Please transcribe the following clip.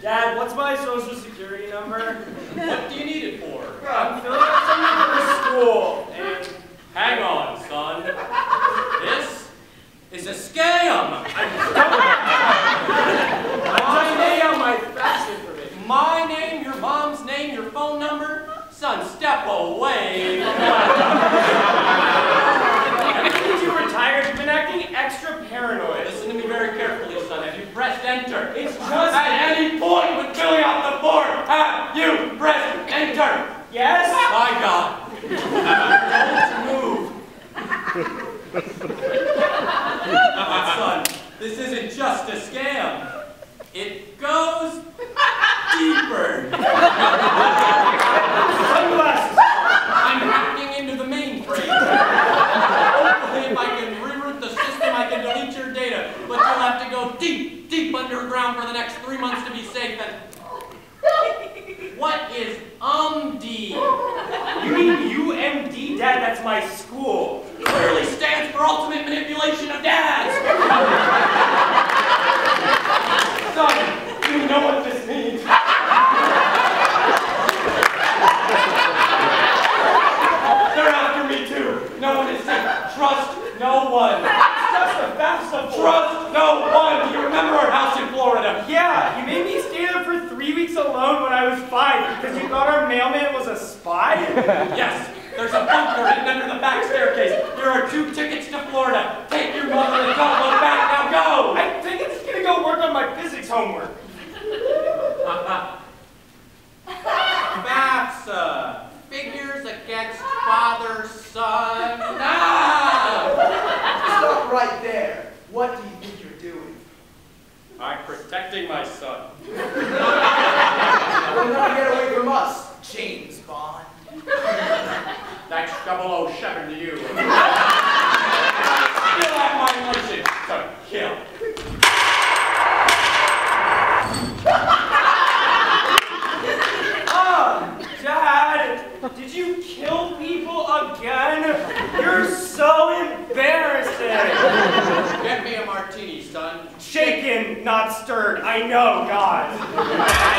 Dad, what's my social security number? what do you need it for? I'm filling out something for school. And hang on, son. This is a scam. my name on my FAFSA information. My name, your mom's name, your phone number. Son, step away. Enter? It's just At any point with filling out the board. have you pressed enter? yes. My God. Don't move. But son, this isn't just a scam. It goes deeper. have to go deep, deep underground for the next three months to be safe. And what is UMD? You mean UMD, Dad? That's my school. Clearly stands for ultimate manipulation of dads. Son, you know what this means. They're after me too. No one is safe. Trust no one. It's just FAFSA. Trust no one. Do you remember our house in Florida? Yeah, you made me stay there for three weeks alone when I was five because you thought our mailman was a spy? Yes, there's a bunker hidden under the back staircase. There are two tickets to Florida. Take your mother and don't back. Now go. I think it's gonna go work on my physics homework. Right there. What do you think you're doing? I'm protecting my son. You'll never get away from us, James Bond. That's 007 to you. Still have my license to kill. Oh, Dad, did you kill people again? You're so embarrassing. Get me a martini, son. Shaken, not stirred. I know, God.